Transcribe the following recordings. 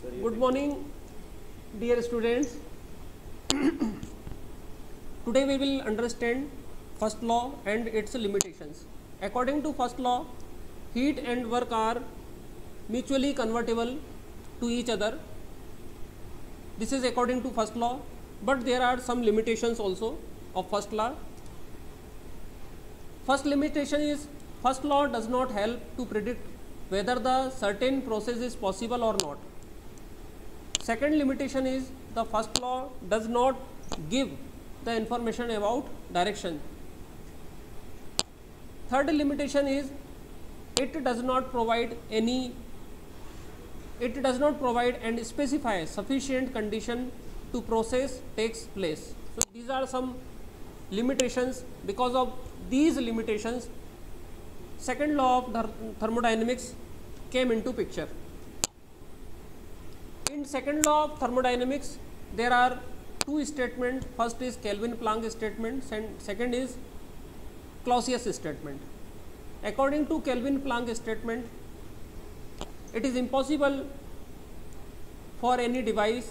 good morning dear students. Today we will understand first law and its limitations. According to first law heat and work are mutually convertible to each other. This is according to first law but there are some limitations also of first law. First limitation is first law does not help to predict whether the certain process is possible or not second limitation is the first law does not give the information about direction. Third limitation is it does not provide any it does not provide and specify sufficient condition to process takes place. So these are some limitations. Because of these limitations second law of thermodynamics came into picture in second law of thermodynamics there are two statements first is kelvin planck statement. And second is clausius statement. According to kelvin planck statement it is impossible for any device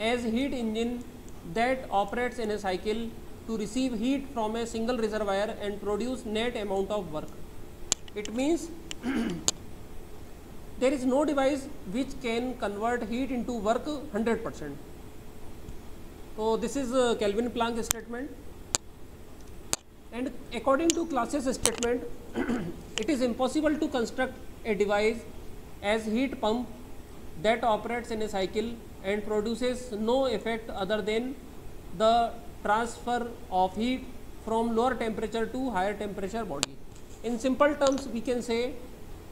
as heat engine that operates in a cycle to receive heat from a single reservoir and produce net amount of work. It means there is no device which can convert heat into work 100 percent. So, this is uh, Kelvin Planck statement and according to Clausius statement it is impossible to construct a device as heat pump that operates in a cycle and produces no effect other than the transfer of heat from lower temperature to higher temperature body. In simple terms we can say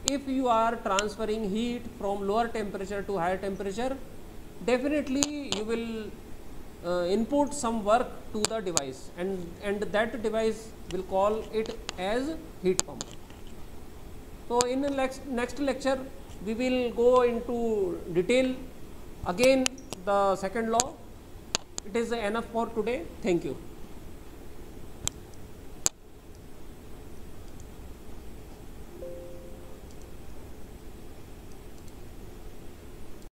if you are transferring heat from lower temperature to higher temperature definitely you will uh, input some work to the device and and that device will call it as heat pump. So in the next next lecture we will go into detail again the second law. It is enough for today. Thank you